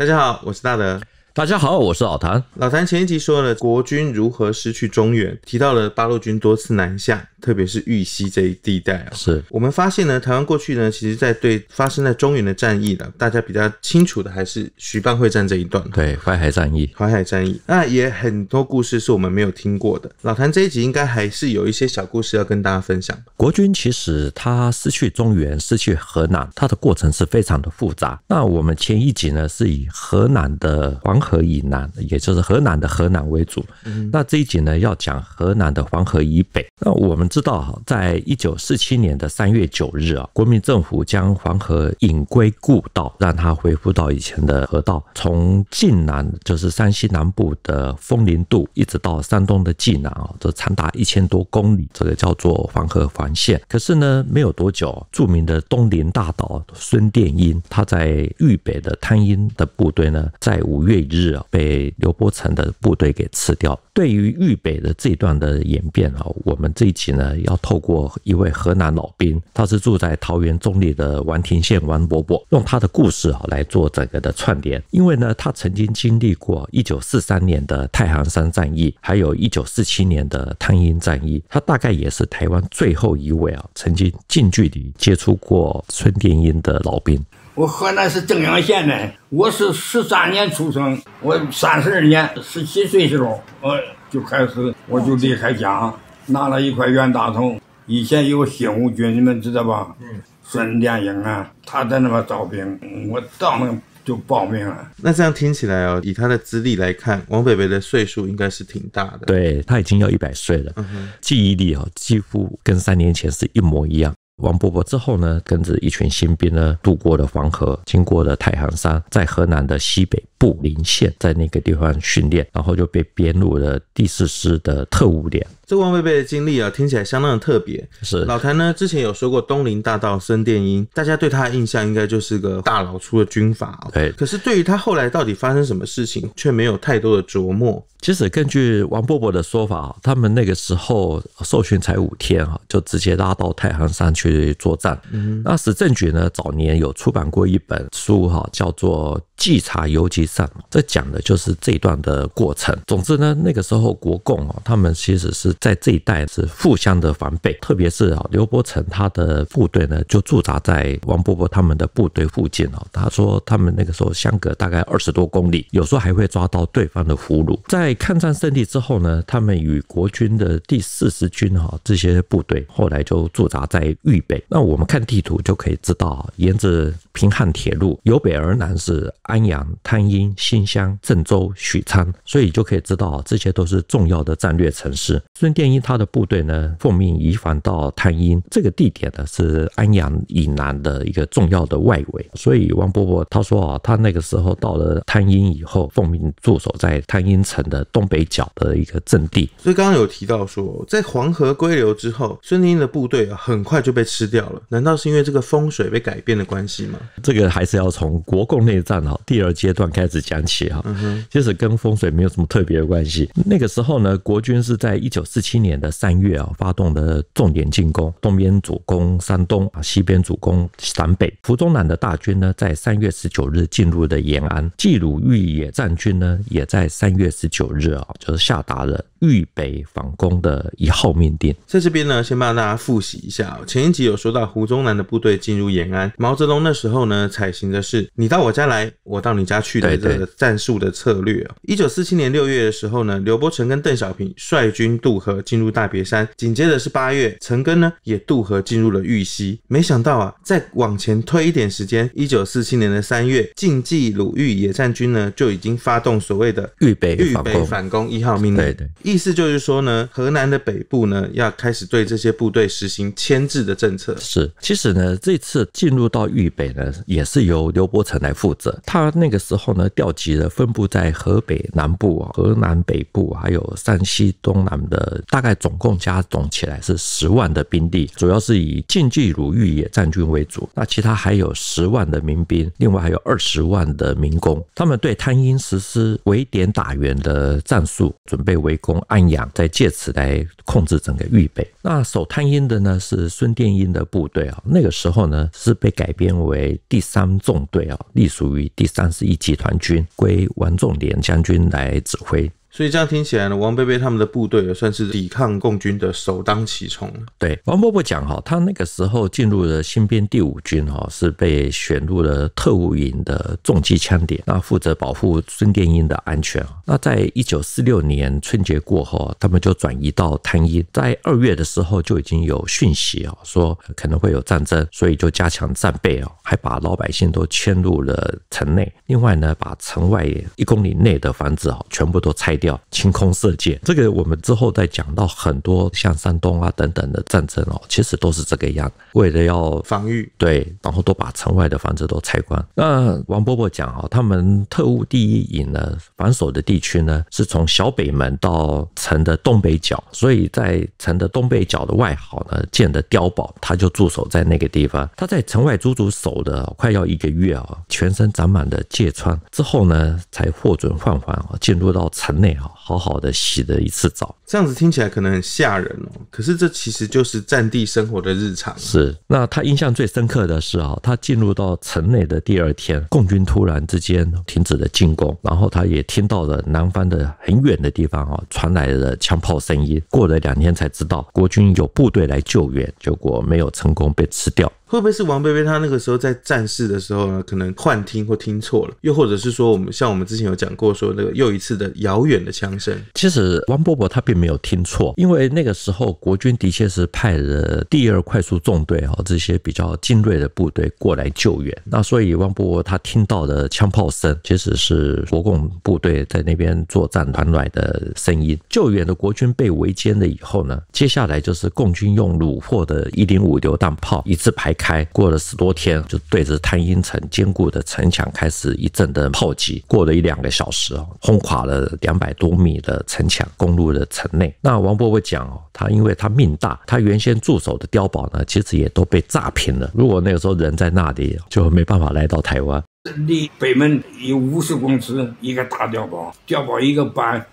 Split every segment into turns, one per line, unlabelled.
大家好，我是大德。
大家好，我是老谭。
老谭前一集说了国军如何失去中原，提到了八路军多次南下，特别是玉溪这一地带啊。
是
我们发现呢，台湾过去呢，其实在对发生在中原的战役的，大家比较清楚的还是徐蚌会战这一段。
对淮海战役，
淮海战役，那也很多故事是我们没有听过的。老谭这一集应该还是有一些小故事要跟大家分享吧。
国军其实他失去中原、失去河南，它的过程是非常的复杂。那我们前一集呢，是以河南的黄河以南，也就是河南的河南为主。那这一集呢，要讲河南的黄河以北。那我们知道哈，在一九四七年的三月九日啊，国民政府将黄河引归故道，让它恢复到以前的河道，从晋南就是山西南部的风林渡，一直到山东的济南啊，这长达一千多公里，这个叫做黄河环线。可是呢，没有多久，著名的东林大岛孙殿英，他在豫北的滩阴的部队呢，在五月一日啊，被刘伯承的部队给吃掉。对于豫北的这段的演变啊，我们这一集呢，要透过一位河南老兵，他是住在桃园中立的王庭县王伯伯，用他的故事啊来做整个的串联。因为呢，他曾经经历过一九四三年的太行山战役，还有一九四七年的汤阴战役，他大概也是台湾最后一位啊，曾经近距离接触过孙殿英的老兵。
我河南是正阳县的，我是十三年出生，我三十二年十七岁时候，我就开始我就离开家，拿了一块袁大头。以前有新五军，你们知道吧？嗯，孙殿英啊，他在那边招兵，我到那就报名了。
那这样听起来哦，以他的资历来看，王北北的岁数应该是挺大的。
对他已经要一百岁了，记忆力啊几乎跟三年前是一模一样。王伯伯之后呢，跟着一群新兵呢，渡过了黄河，经过了太行山，在河南的西北部临县，在那个地方训练，然后就被编入了第四师的特务连。
这王贝贝的经历啊，听起来相当的特别。
是
老谭呢，之前有说过东林大道孙殿英，大家对他的印象应该就是个大老粗的军阀、哦。
对
可是对于他后来到底发生什么事情，却没有太多的琢磨。
其实根据王伯伯的说法，他们那个时候受训才五天哈，就直接拉到太行山去作战。嗯那史政局呢，早年有出版过一本书哈，叫做《稽查游击战》，这讲的就是这一段的过程。总之呢，那个时候国共啊，他们其实是在这一带是互相的防备，特别是啊，刘伯承他的部队呢，就驻扎在王伯伯他们的部队附近哦。他说他们那个时候相隔大概二十多公里，有时候还会抓到对方的俘虏。在抗战胜利之后呢，他们与国军的第四十军哈这些部队后来就驻扎在豫北。那我们看地图就可以知道，沿着平汉铁路由北而南是安阳、汤阴、新乡、郑州、许昌，所以就可以知道啊，这些都是重要的战略城市。孙殿英他的部队呢，奉命移防到汤阴这个地点呢，是安阳以南的一个重要的外围。所以王伯伯他说啊，他那个时候到了汤阴以后，奉命驻守在汤阴城的东北角的一个阵地。
所以刚刚有提到说，在黄河归流之后，孙殿英的部队啊，很快就被吃掉了。难道是因为这个风水被改变的关系吗？
这个还是要从国共内战哈第二阶段开始讲起哈。其实跟风水没有什么特别的关系。那个时候呢，国军是在一九四七年的三月啊，发动的重点进攻，东边主攻山东啊，西边主攻陕北。胡宗南的大军呢，在三月十九日进入的延安。冀鲁豫野战军呢，也在三月十九日啊，就是下达了豫北反攻的一号命令。
在这边呢，先帮大家复习一下哦、前一集有说到胡宗南的部队进入延安，毛泽东那时候呢采行的是你到我家来，我到你家去的这个战术的策略哦。一九四七年六月的时候呢，刘伯承跟邓小平率军渡河进入大别山，紧接着是八月，陈赓呢也渡河进入了玉溪。没想到啊，再往前推一点时间，一九四七年的三月，晋冀鲁豫野战军呢就已经发动所谓的
豫北
豫北
反攻，
反攻一号命令。
对对，
意思就是说呢，河南的北部呢要开始对这些部队实行牵制的政策。
是，其实呢，这次进入到豫北呢，也是由刘伯承来负责。他那个时候呢，调集了分布在河北南部、河南北部，还有山西东南的，大概总共加总起来是十万的兵力，主要是以晋冀鲁豫野战军为主。那其他还有十万的民兵，另外还有二十万的民工。他们对滩阴实施围点打援的战术，准备围攻安阳，再借此来控制整个预备。那守滩阴的呢是孙殿英的部队啊，那个时候呢是被改编为第三纵队啊，隶属于第第三十一集团军，归王仲廉将军来指挥。
所以这样听起来呢，王贝贝他们的部队也算是抵抗共军的首当其冲。
对，王伯伯讲哈，他那个时候进入了新编第五军哈，是被选入了特务营的重机枪点，那负责保护孙殿英的安全那在一九四六年春节过后，他们就转移到滩阴，在二月的时候就已经有讯息啊，说可能会有战争，所以就加强战备啊，还把老百姓都迁入了城内。另外呢，把城外一公里内的房子啊，全部都拆。掉清空射箭，这个我们之后再讲到很多像山东啊等等的战争哦，其实都是这个样，为了要
防御，
对，然后都把城外的房子都拆光。那王伯伯讲啊，他们特务第一营呢，防守的地区呢，是从小北门到城的东北角，所以在城的东北角的外壕呢建的碉堡，他就驻守在那个地方。他在城外足足守了快要一个月啊，全身长满了疥疮，之后呢才获准换防啊，进入到城内。诶好好好的洗了一次澡，
这样子听起来可能很吓人哦。可是这其实就是战地生活的日常。
是，那他印象最深刻的是啊，他进入到城内的第二天，共军突然之间停止了进攻，然后他也听到了南方的很远的地方啊传来了枪炮声音。过了两天才知道国军有部队来救援，结果没有成功被吃掉。
会不会是王贝贝他那个时候在战事的时候呢，可能幻听或听错了？又或者是说，我们像我们之前有讲过，说那个又一次的遥远的枪
其实王伯伯他并没有听错，因为那个时候国军的确是派了第二快速纵队哈这些比较精锐的部队过来救援。那所以王伯伯他听到的枪炮声，其实是国共部队在那边作战团来的声音。救援的国军被围歼了以后呢，接下来就是共军用虏获的一零五榴弹炮一字排。开过了十多天，就对着滩阴城坚固的城墙开始一阵的炮击。过了一两个小时哦，轰垮了两百多米的城墙，攻入了城内。那王伯伯讲哦，他因为他命大，他原先驻守的碉堡呢，其实也都被炸平了。如果那个时候人在那里，就没办法来到台湾。
离北门有五十公尺，一个大碉堡，碉堡一个班，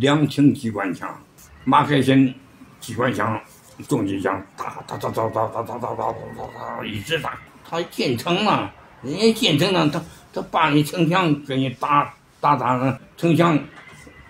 两挺机关枪，马克沁机关枪。重机枪，哒哒哒哒哒哒哒哒哒哒，一直打。他进城了，人家进城了，他他把你城墙给你打打打了，城墙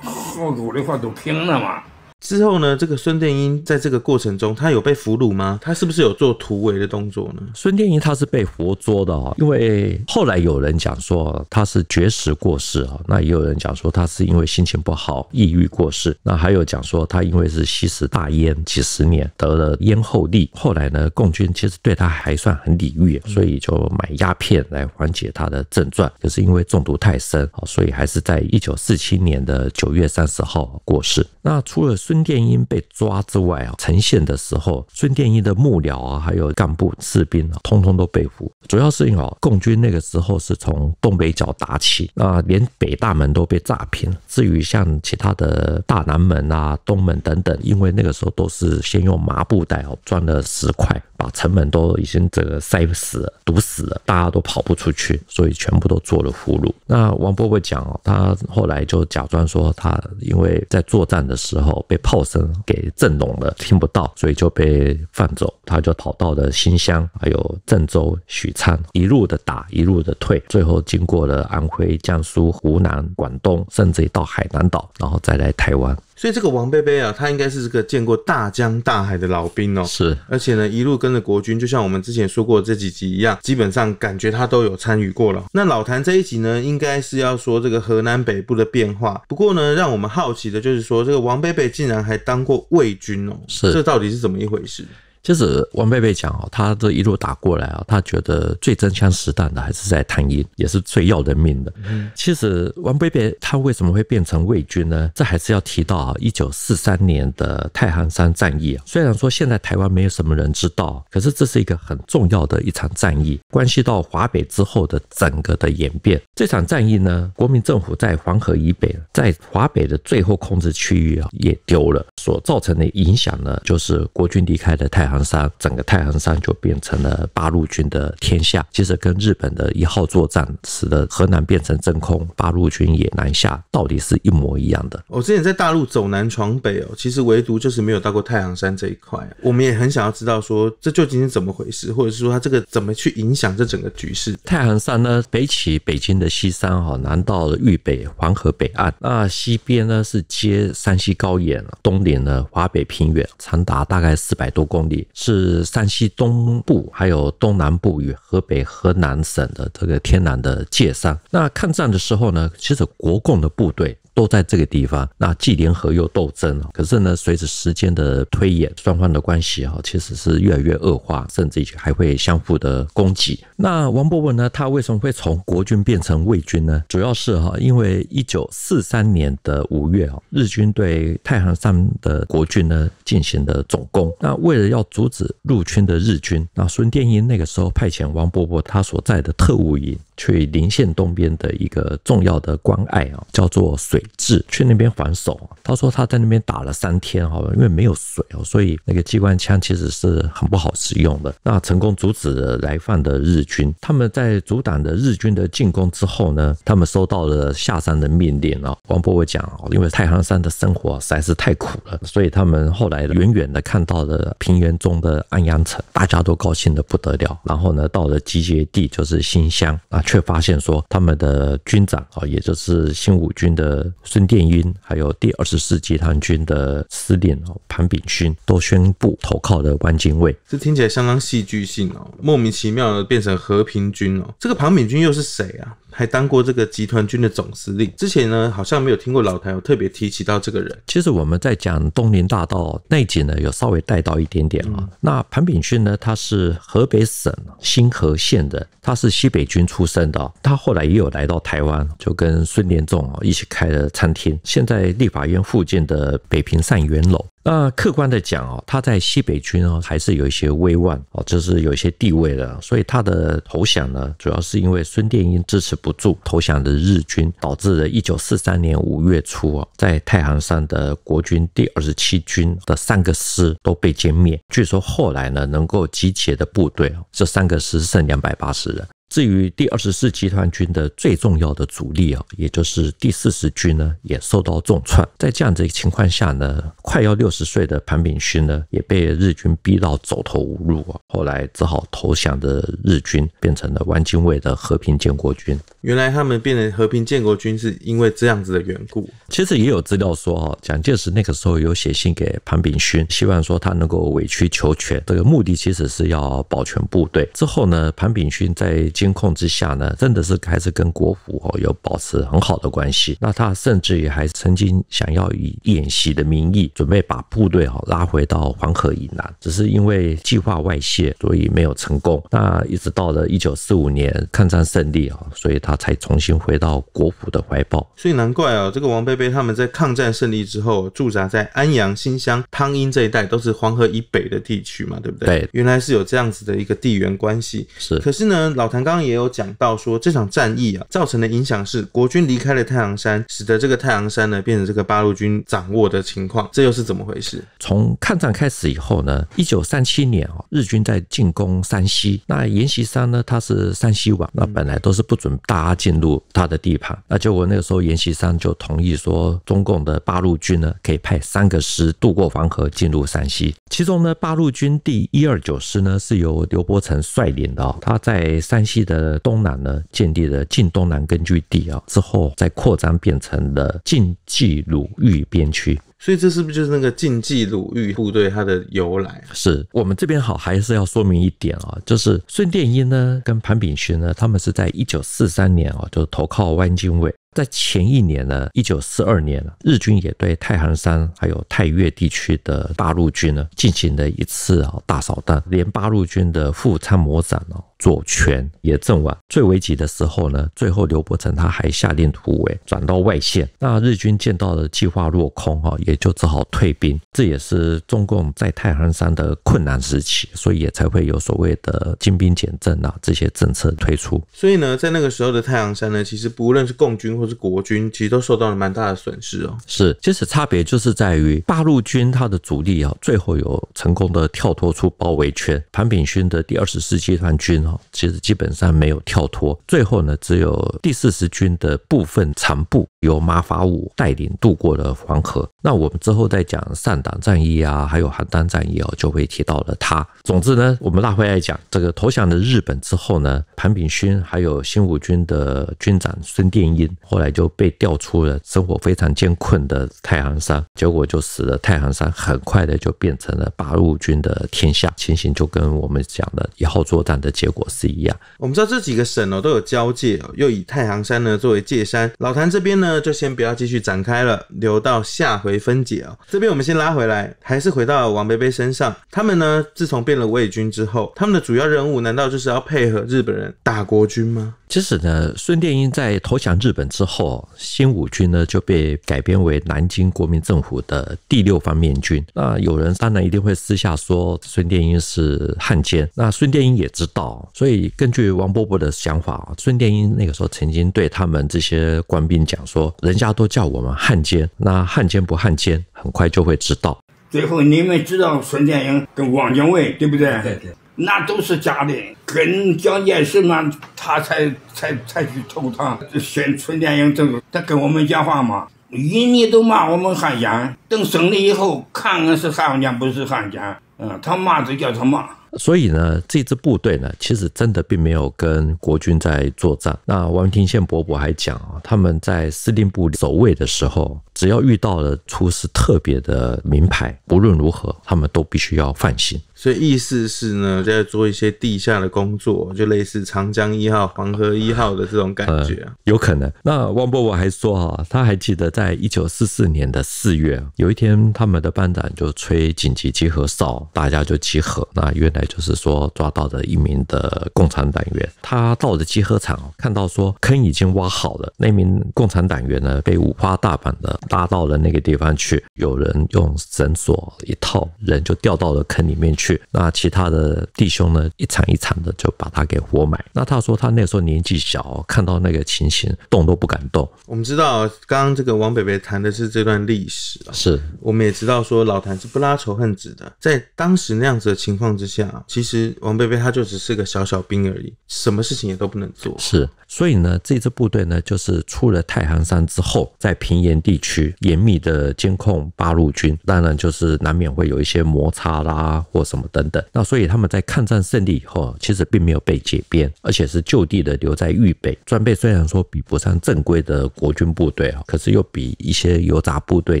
好多的话都平了嘛。
之后呢？这个孙殿英在这个过程中，他有被俘虏吗？他是不是有做突围的动作呢？
孙殿英他是被活捉的啊，因为后来有人讲说他是绝食过世啊，那也有人讲说他是因为心情不好抑郁过世，那还有讲说他因为是吸食大烟几十年得了咽后痢，后来呢，共军其实对他还算很礼遇，所以就买鸦片来缓解他的症状，可是因为中毒太深啊，所以还是在一九四七年的九月三十号过世。那除了孙殿英被抓之外啊，呈现的时候，孙殿英的幕僚啊，还有干部士兵啊，通通都被俘。主要是因为共军那个时候是从东北角打起，那连北大门都被炸平。至于像其他的大南门啊、东门等等，因为那个时候都是先用麻布袋哦装了石块，把城门都已经这个塞死了、堵死了，大家都跑不出去，所以全部都做了俘虏。那王伯伯讲哦，他后来就假装说他因为在作战的时候被炮声给震聋了，听不到，所以就被放走。他就跑到了新乡，还有郑州、许昌，一路的打，一路的退，最后经过了安徽、江苏、湖南、广东，甚至到海南岛，然后再来台湾。
所以这个王贝贝啊，他应该是这个见过大江大海的老兵哦。
是，
而且呢，一路跟着国军，就像我们之前说过这几集一样，基本上感觉他都有参与过了。那老谭这一集呢，应该是要说这个河南北部的变化。不过呢，让我们好奇的就是说，这个王贝贝竟然还当过魏军哦，
是，
这到底是怎么一回事？
其实王贝贝讲哦，他这一路打过来啊，他觉得最真枪实弹的还是在探阴，也是最要人命的。其实王贝贝他为什么会变成魏军呢？这还是要提到啊，一九四三年的太行山战役啊。虽然说现在台湾没有什么人知道，可是这是一个很重要的一场战役，关系到华北之后的整个的演变。这场战役呢，国民政府在黄河以北，在华北的最后控制区域啊，也丢了。所造成的影响呢，就是国军离开了太行山，整个太行山就变成了八路军的天下。其实跟日本的一号作战使得河南变成真空，八路军也南下，道理是一模一样的。
我之前在大陆走南闯北哦，其实唯独就是没有到过太行山这一块。我们也很想要知道说这究竟是怎么回事，或者是说它这个怎么去影响这整个局势。
太行山呢，北起北京的西山哈，南到豫北黄河北岸，那西边呢是接山西高原，东临呢华北平原，长达大概四百多公里，是山西东部还有东南部与河北、河南省的这个天然的界山。那抗战的时候呢，其实国共的部队。都在这个地方，那既联合又斗争可是呢，随着时间的推演，双方的关系啊，其实是越来越恶化，甚至还会相互的攻击。那王伯文呢，他为什么会从国军变成魏军呢？主要是哈，因为一九四三年的五月啊，日军对太行山的国军呢进行了总攻。那为了要阻止入侵的日军，那孙殿英那个时候派遣王伯伯他所在的特务营。去临县东边的一个重要的关隘啊，叫做水治，去那边还手。他说他在那边打了三天哈，因为没有水哦，所以那个机关枪其实是很不好使用的。那成功阻止了来犯的日军。他们在阻挡的日军的进攻之后呢，他们收到了下山的命令啊。王伯伟讲哦，因为太行山的生活实在是太苦了，所以他们后来远远的看到了平原中的安阳城，大家都高兴的不得了。然后呢，到了集结地就是新乡啊。却发现说，他们的军长啊，也就是新五军的孙殿英，还有第二十四集团军的司令哦庞炳勋，都宣布投靠了汪精卫。
这听起来相当戏剧性哦，莫名其妙的变成和平军哦。这个庞炳勋又是谁啊？还当过这个集团军的总司令。之前呢，好像没有听过老台有特别提起到这个人。
其实我们在讲东林大道那集呢，有稍微带到一点点啊。那庞炳勋呢，他是河北省新河县的，他是西北军出身的。他后来也有来到台湾，就跟孙连仲啊一起开了餐厅，现在立法院附近的北平善元楼。那客观的讲哦，他在西北军哦还是有一些威望哦，就是有一些地位的，所以他的投降呢，主要是因为孙殿英支持不住投降的日军，导致了一九四三年五月初啊，在太行山的国军第二十七军的三个师都被歼灭。据说后来呢，能够集结的部队哦，这三个师剩两百八十人。至于第二十四集团军的最重要的主力啊，也就是第四十军呢，也受到重创。在这样的情况下呢，快要六十岁的庞炳勋呢，也被日军逼到走投无路啊。后来只好投降的日军，变成了汪精卫的和平建国军。
原来他们变成和平建国军是因为这样子的缘故。
其实也有资料说哦，蒋介石那个时候有写信给庞炳勋，希望说他能够委曲求全。这个目的其实是要保全部队。之后呢，庞炳勋在监控之下呢，真的是开始跟国府哦有保持很好的关系。那他甚至于还曾经想要以演习的名义，准备把部队哈拉回到黄河以南，只是因为计划外泄，所以没有成功。那一直到了一九四五年抗战胜利啊，所以他才重新回到国府的怀抱。
所以难怪啊，这个王贝贝他们在抗战胜利之后驻扎在安阳、新乡、汤阴这一带，都是黄河以北的地区嘛，对不对？
对，
原来是有这样子的一个地缘关系。
是，
可是呢，老谭。刚刚也有讲到说，这场战役啊造成的影响是国军离开了太阳山，使得这个太阳山呢变成这个八路军掌握的情况，这又是怎么回事？
从抗战开始以后呢，一九三七年啊，日军在进攻山西，那阎锡山呢他是山西王，那本来都是不准大家进入他的地盘，那结果那个时候阎锡山就同意说，中共的八路军呢可以派三个师渡过黄河进入山西，其中呢八路军第一二九师呢是由刘伯承率领的，他在山西。的东南呢，建立了晋东南根据地啊，之后再扩张变成了晋冀鲁豫边区。
所以这是不是就是那个晋冀鲁豫部队它的由来？
是我们这边好还是要说明一点啊，就是孙殿英呢跟潘炳勋呢，他们是在一九四三年啊就投靠汪精卫。在前一年呢，一九四二年，日军也对太行山还有太岳地区的八路军呢进行了一次啊大扫荡，连八路军的副参谋长哦左权也阵亡。最危急的时候呢，最后刘伯承他还下令突围，转到外线。那日军见到了计划落空哈，也就只好退兵。这也是中共在太行山的困难时期，所以也才会有所谓的精兵简政啊这些政策推出。
所以呢，在那个时候的太行山呢，其实不论是共军。或是国军，其实都受到了蛮大的损失哦。
是，其实差别就是在于八路军它的主力啊，最后有成功的跳脱出包围圈。潘炳勋的第二十四集团军哦，其实基本上没有跳脱，最后呢，只有第四十军的部分残部由马法五带领渡过了黄河。那我们之后再讲上党战役啊，还有邯郸战役哦，就会提到了他。总之呢，我们拉回来讲，这个投降了日本之后呢，潘炳勋还有新五军的军长孙殿英，后来就被调出了生活非常艰困的太行山，结果就使得太行山很快的就变成了八路军的天下，情形就跟我们讲的一号作战的结果是一样。
我们知道这几个省哦都有交界哦，又以太行山呢作为界山。老谭这边呢就先不要继续展开了，留到下回分解哦。这边我们先拉回来，还是回到王贝贝身上。他们呢自从变了伪军之后，他们的主要任务难道就是要配合日本人打国军吗？
其实呢，孙殿英在投降日本之后，新五军呢就被改编为南京国民政府的第六方面军。那有人当然一定会私下说孙殿英是汉奸，那孙殿英也知道，所以根据王伯伯的想法，孙殿英那个时候曾经对他们这些官兵讲说：“人家都叫我们汉奸，那汉奸不汉奸，很快就会知道。”
最后你们知道孙殿英跟汪精卫对不对？对对。那都是假的，跟蒋介石嘛，他才才才去投他，选孙殿英这个，他跟我们讲话嘛，印尼都骂我们汉奸，等胜利以后看看是汉奸不是汉奸，嗯，他骂就叫他骂。
所以呢，这支部队呢，其实真的并没有跟国军在作战。那王庭宪伯伯还讲啊，他们在司令部守卫的时候，只要遇到了出示特别的名牌，不论如何，他们都必须要放行。
所以意思是呢，在做一些地下的工作，就类似长江一号、黄河一号的这种感觉啊，
有可能。那汪伯伯还说哈，他还记得在一九四四年的四月，有一天他们的班长就吹紧急集合哨，大家就集合。那原来就是说抓到的一名的共产党员，他到了集合场，看到说坑已经挖好了，那名共产党员呢被五花大绑的拉到了那个地方去，有人用绳索一套，人就掉到了坑里面去。那其他的弟兄呢，一场一场的就把他给活埋。那他说他那时候年纪小，看到那个情形，动都不敢动。
我们知道，刚刚这个王北北谈的是这段历史啊，
是
我们也知道说老谭是不拉仇恨值的，在当时那样子的情况之下，其实王北北他就只是个小小兵而已，什么事情也都不能做。
是。所以呢，这支部队呢，就是出了太行山之后，在平原地区严密的监控八路军，当然就是难免会有一些摩擦啦，或什么等等。那所以他们在抗战胜利以后，其实并没有被解编，而且是就地的留在豫北。装备虽然说比不上正规的国军部队啊，可是又比一些油炸部队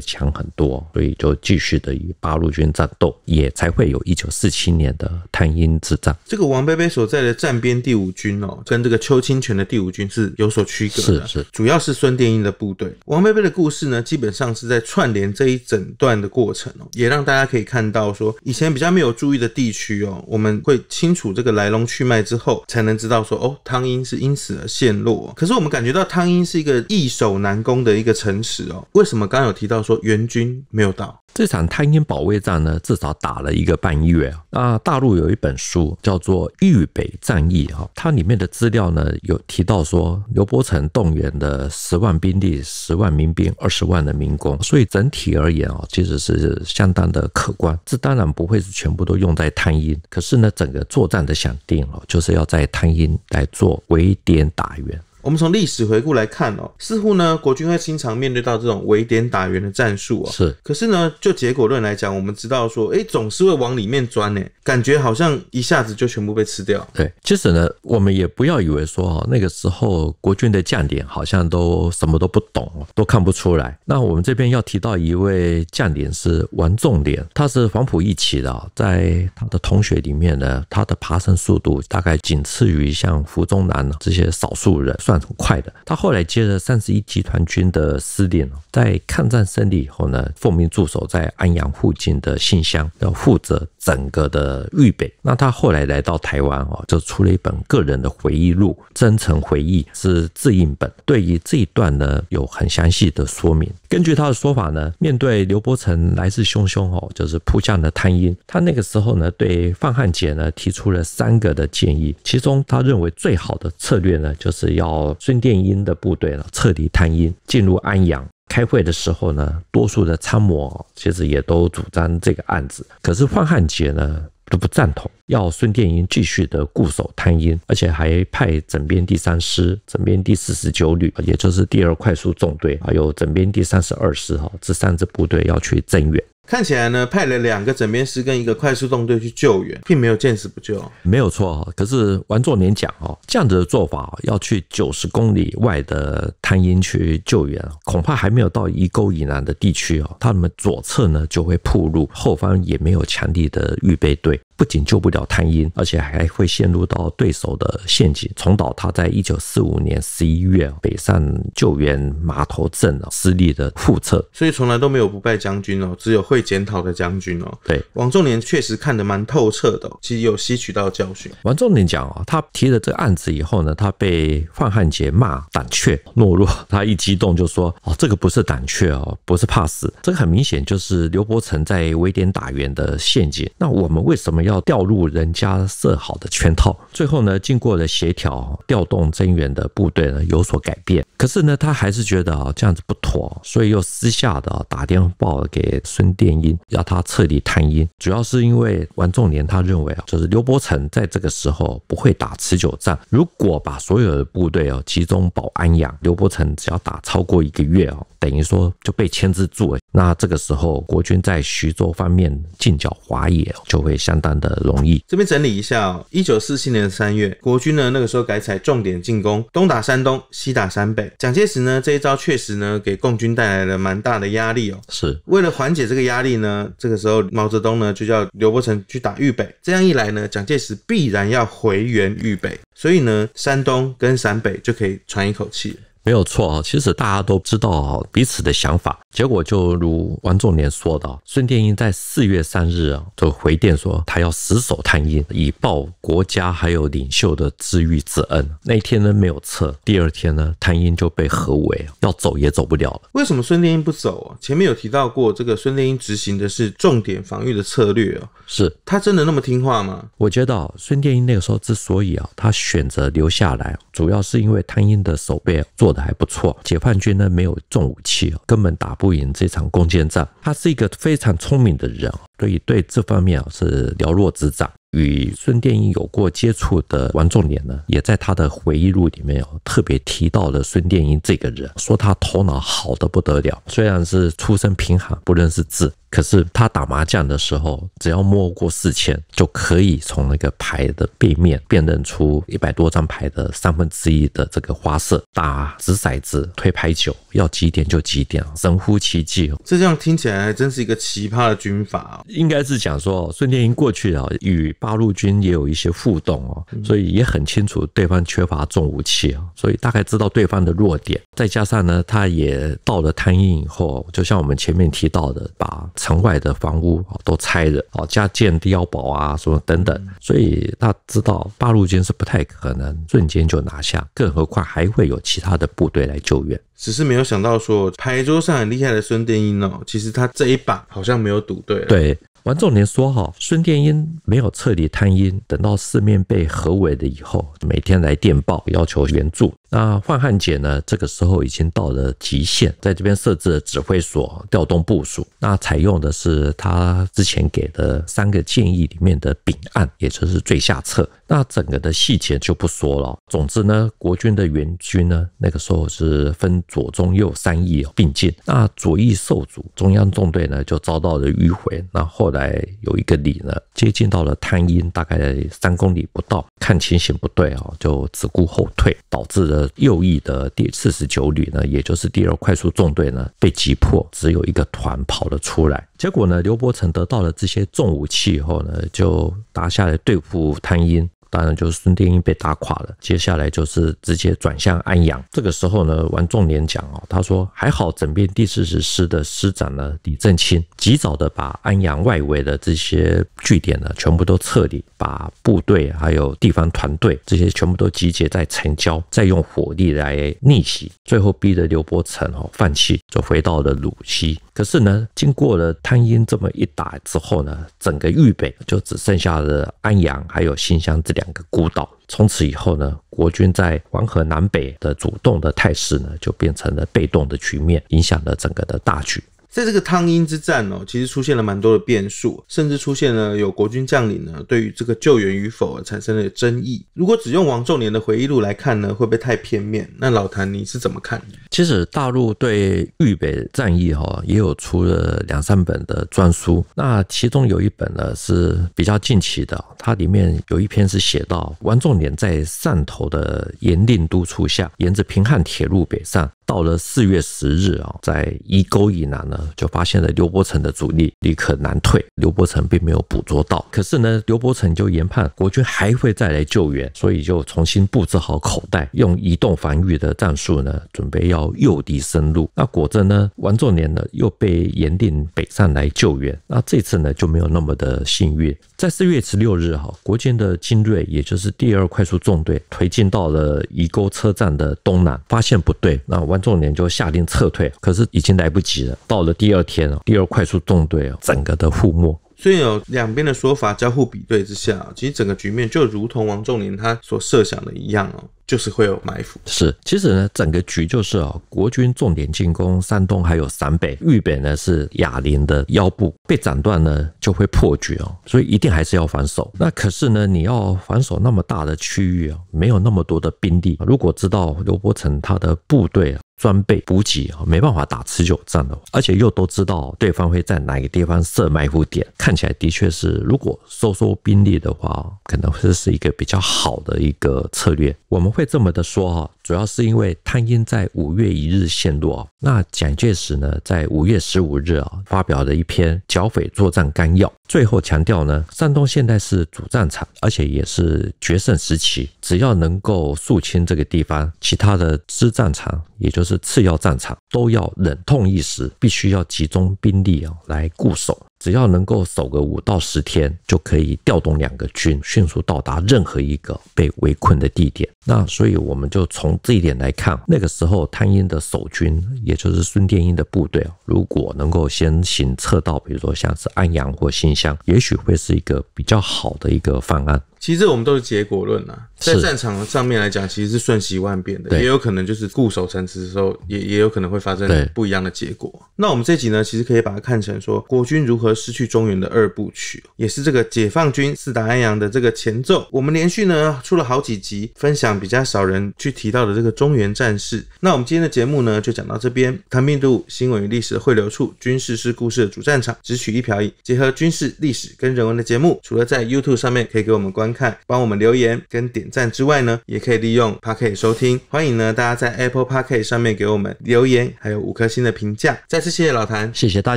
强很多，所以就继续的与八路军战斗，也才会有一九四七年的探阴之战。
这个王贝贝所在的战边第五军哦，跟这个邱清泉的第五军是有所区隔
的，是是，
主要是孙殿英的部队。王贝贝的故事呢，基本上是在串联这一整段的过程哦，也让大家可以看到说，以前比较没有注意的地区哦，我们会清楚这个来龙去脉之后，才能知道说，哦，汤阴是因此而陷落。可是我们感觉到汤阴是一个易守难攻的一个城池哦，为什么刚刚有提到说援军没有到？
这场滩阴保卫战呢，至少打了一个半月啊。那大陆有一本书叫做《豫北战役》哈，它里面的资料呢有提到说，刘伯承动员的十万兵力、十万民兵、二十万的民工，所以整体而言啊，其实是相当的可观。这当然不会是全部都用在滩阴，可是呢，整个作战的想定哦，就是要在滩阴来做围点打援。
我们从历史回顾来看哦，似乎呢国军会经常面对到这种围点打援的战术哦。
是。
可是呢，就结果论来讲，我们知道说，哎，总是会往里面钻呢，感觉好像一下子就全部被吃掉。
对，其实呢，我们也不要以为说哦，那个时候国军的将领好像都什么都不懂，都看不出来。那我们这边要提到一位将领是王仲廉，他是黄埔一期的，在他的同学里面呢，他的爬升速度大概仅次于像胡宗南这些少数人。算很快的。他后来接了三十一集团军的司令，在抗战胜利以后呢，奉命驻守在安阳附近的信乡，要负责整个的预备。那他后来来到台湾哦，就出了一本个人的回忆录《真诚回忆》，是自印本。对于这一段呢，有很详细的说明。根据他的说法呢，面对刘伯承来势汹汹哦，就是扑向了滩阴，他那个时候呢，对范汉杰呢提出了三个的建议，其中他认为最好的策略呢，就是要哦孙殿英的部队呢撤离滩阴，进入安阳。开会的时候呢，多数的参谋其实也都主张这个案子，可是范汉杰呢都不赞同，要孙殿英继续的固守滩阴，而且还派整编第三师、整编第四十九旅，也就是第二快速纵队，还有整编第三十二师哈，这三支部队要去增援。
看起来呢，派了两个整编师跟一个快速动队去救援，并没有见死不救。
没有错，可是王作年讲哦，这样子的做法要去九十公里外的滩阴去救援，恐怕还没有到一沟以南的地区哦，他们左侧呢就会铺路，后方也没有强力的预备队。不仅救不了滩阴，而且还会陷入到对手的陷阱，重蹈他在一九四五年十一月北上救援码头镇啊失利的覆辙。
所以从来都没有不败将军哦，只有会检讨的将军哦。
对，
王仲年确实看得蛮透彻的，其实有吸取到教训。
王仲年讲啊，他提了这个案子以后呢，他被范汉杰骂胆怯懦弱，他一激动就说：“哦，这个不是胆怯哦，不是怕死，这个很明显就是刘伯承在围点打援的陷阱。那我们为什么要？”要掉入人家设好的圈套，最后呢，经过了协调，调动增援的部队呢有所改变。可是呢，他还是觉得啊这样子不妥，所以又私下的打电报给孙殿英，要他彻底探阴。主要是因为王仲年他认为啊，就是刘伯承在这个时候不会打持久战。如果把所有的部队哦集中保安阳，刘伯承只要打超过一个月哦，等于说就被牵制住了。那这个时候国军在徐州方面进剿华野就会相当。的容易，
这边整理一下哦。一九四七年的三月，国军呢那个时候改采重点进攻，东打山东，西打山北。蒋介石呢这一招确实呢给共军带来了蛮大的压力哦。
是
为了缓解这个压力呢，这个时候毛泽东呢就叫刘伯承去打豫北。这样一来呢，蒋介石必然要回援豫北，所以呢山东跟陕北就可以喘一口气。
没有错啊，其实大家都知道彼此的想法，结果就如王仲年说的，孙殿英在四月三日啊就回电说他要死守探阴，以报国家还有领袖的知遇之恩。那一天呢没有撤，第二天呢探阴就被合围，要走也走不了了。
为什么孙殿英不走啊？前面有提到过，这个孙殿英执行的是重点防御的策略哦，
是
他真的那么听话吗？
我觉得孙殿英那个时候之所以啊他选择留下来，主要是因为探阴的守备做。做的还不错，解放军呢没有重武器，根本打不赢这场攻坚战。他是一个非常聪明的人，所以对这方面啊是了若指掌。与孙殿英有过接触的王仲年呢，也在他的回忆录里面哦特别提到了孙殿英这个人，说他头脑好的不得了，虽然是出身贫寒，不认识字。可是他打麻将的时候，只要摸过四千，就可以从那个牌的背面辨认出一百多张牌的三分之一的这个花色。打掷骰子、推牌九，要几点就几点，神乎其技。
这样听起来真是一个奇葩的军阀哦。
应该是讲说，孙殿英过去啊，与八路军也有一些互动哦，所以也很清楚对方缺乏重武器啊，所以大概知道对方的弱点。再加上呢，他也到了滩阴以后，就像我们前面提到的，把城外的房屋都拆了，哦，加建碉堡啊，什么等等，所以他知道八路军是不太可能瞬间就拿下，更何况还会有其他的部队来救援。
只是没有想到说牌桌上很厉害的孙殿英哦，其实他这一把好像没有赌对。
对。王仲年说：“哈，孙殿英没有彻底贪阴，等到四面被合围了以后，每天来电报要求援助。那范汉杰呢？这个时候已经到了极限，在这边设置了指挥所，调动部署。那采用的是他之前给的三个建议里面的丙案，也就是最下策。那整个的细节就不说了。总之呢，国军的援军呢，那个时候是分左、中、右三翼并进。那左翼受阻，中央纵队呢就遭到了迂回。那后来有一个里呢，接近到了滩阴，大概三公里不到，看情形不对啊，就只顾后退，导致了右翼的第四十九旅呢，也就是第二快速纵队呢，被击破，只有一个团跑了出来。结果呢，刘伯承得到了这些重武器以后呢，就打下来对付汤阴。当然就是孙殿英被打垮了，接下来就是直接转向安阳。这个时候呢，王仲年讲哦，他说还好整编第四十师的师长呢李正清及早的把安阳外围的这些据点呢全部都撤离，把部队还有地方团队这些全部都集结在城郊，再用火力来逆袭，最后逼得刘伯承哦放弃，就回到了鲁西。可是呢，经过了汤阴这么一打之后呢，整个豫北就只剩下了安阳还有新乡这两两个孤岛。从此以后呢，国军在黄河南北的主动的态势呢，就变成了被动的局面，影响了整个的大局。
在这个汤阴之战哦，其实出现了蛮多的变数，甚至出现了有国军将领呢对于这个救援与否产生了争议。如果只用王仲年的回忆录来看呢，会不会太片面？那老谭你是怎么看？
其实大陆对豫北战役哈也有出了两三本的专书，那其中有一本呢是比较近期的，它里面有一篇是写到王仲年在汕头的严令督促下，沿着平汉铁路北上。到了四月十日啊，在伊沟以南呢，就发现了刘伯承的主力立刻南退，刘伯承并没有捕捉到。可是呢，刘伯承就研判国军还会再来救援，所以就重新布置好口袋，用移动防御的战术呢，准备要诱敌深入。那果真呢，王仲年呢又被严令北上来救援。那这次呢就没有那么的幸运。在四月十六日哈，国军的精锐，也就是第二快速纵队，推进到了宜沟车站的东南，发现不对，那王。重点就下令撤退，可是已经来不及了。到了第二天哦，第二快速纵队哦，整个的覆没。
所以有两边的说法交互比对之下，其实整个局面就如同王仲林他所设想的一样哦。就是会有埋伏，
是，其实呢，整个局就是啊，国军重点进攻山东还有陕北，豫北呢是哑铃的腰部被斩断呢，就会破局哦，所以一定还是要防守。那可是呢，你要防守那么大的区域啊，没有那么多的兵力。如果知道刘伯承他的部队啊。装备补给啊，没办法打持久战的，而且又都知道对方会在哪个地方设埋伏点，看起来的确是，如果收缩兵力的话，可能会是一个比较好的一个策略。我们会会这么的说哈，主要是因为汤阴在五月一日陷落，那蒋介石呢在五月十五日啊发表了一篇剿匪作战纲要。最后强调呢，山东现在是主战场，而且也是决胜时期。只要能够肃清这个地方，其他的支战场，也就是次要战场，都要忍痛一时，必须要集中兵力啊来固守。只要能够守个五到十天，就可以调动两个军，迅速到达任何一个被围困的地点。那所以我们就从这一点来看，那个时候汤阴的守军，也就是孙殿英的部队如果能够先行撤到，比如说像是安阳或新乡，也许会是一个比较好的一个方案。
其实我们都是结果论啊，在战场上面来讲，其实是瞬息万变的，也有可能就是固守城池的时候，也也有可能会发生不一样的结果。那我们这集呢，其实可以把它看成说国军如何失去中原的二部曲，也是这个解放军四打安阳的这个前奏。我们连续呢出了好几集，分享比较少人去提到的这个中原战事。那我们今天的节目呢，就讲到这边。谈病度新闻与历史的汇流处，军事是故事的主战场，只取一瓢饮，结合军事历史跟人文的节目，除了在 YouTube 上面可以给我们观。看，帮我们留言跟点赞之外呢，也可以利用 p a r k e t 收听。欢迎呢，大家在 Apple p a r k e t 上面给我们留言，还有五颗星的评价。再次谢谢老谭，
谢谢大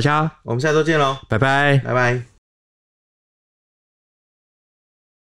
家，
我们下周见喽，
拜拜，
拜拜。